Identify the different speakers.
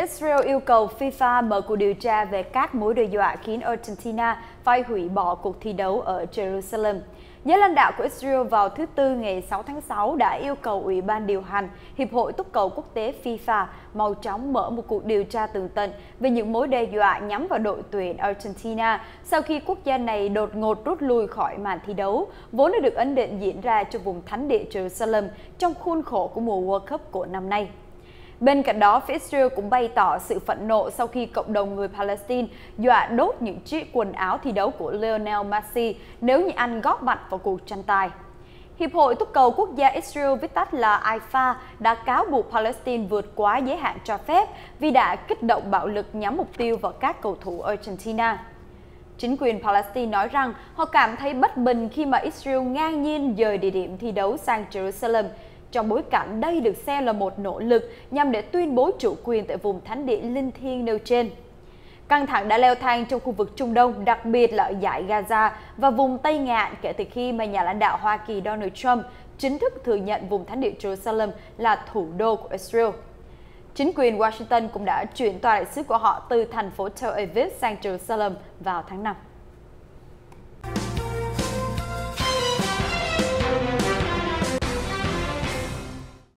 Speaker 1: Israel yêu cầu FIFA mở cuộc điều tra về các mối đe dọa khiến Argentina phải hủy bỏ cuộc thi đấu ở Jerusalem. Giới lãnh đạo của Israel vào thứ Tư ngày 6 tháng 6 đã yêu cầu Ủy ban điều hành Hiệp hội Túc cầu Quốc tế FIFA mau chóng mở một cuộc điều tra tường tận về những mối đe dọa nhắm vào đội tuyển Argentina sau khi quốc gia này đột ngột rút lui khỏi màn thi đấu, vốn đã được ấn định diễn ra cho vùng thánh địa Jerusalem trong khuôn khổ của mùa World Cup của năm nay. Bên cạnh đó, phía Israel cũng bày tỏ sự phẫn nộ sau khi cộng đồng người Palestine dọa đốt những chiếc quần áo thi đấu của Lionel Messi nếu như anh góp mặt vào cuộc tranh tài. Hiệp hội Túc cầu Quốc gia Israel viết tắt là IFA đã cáo buộc Palestine vượt quá giới hạn cho phép vì đã kích động bạo lực nhắm mục tiêu vào các cầu thủ Argentina. Chính quyền Palestine nói rằng họ cảm thấy bất bình khi mà Israel ngang nhiên dời địa điểm thi đấu sang Jerusalem trong bối cảnh đây được xem là một nỗ lực nhằm để tuyên bố chủ quyền tại vùng thánh địa linh thiêng nêu trên. Căng thẳng đã leo thang trong khu vực Trung Đông, đặc biệt là ở giải Gaza và vùng Tây Ngạn kể từ khi mà nhà lãnh đạo Hoa Kỳ Donald Trump chính thức thừa nhận vùng thánh địa Jerusalem là thủ đô của Israel. Chính quyền Washington cũng đã chuyển tòa đại sứ của họ từ thành phố Tel Aviv sang Jerusalem vào tháng 5.